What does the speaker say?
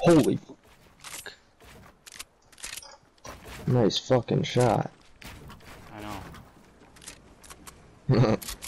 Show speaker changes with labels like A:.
A: Holy fuck. Nice fucking shot.
B: I know.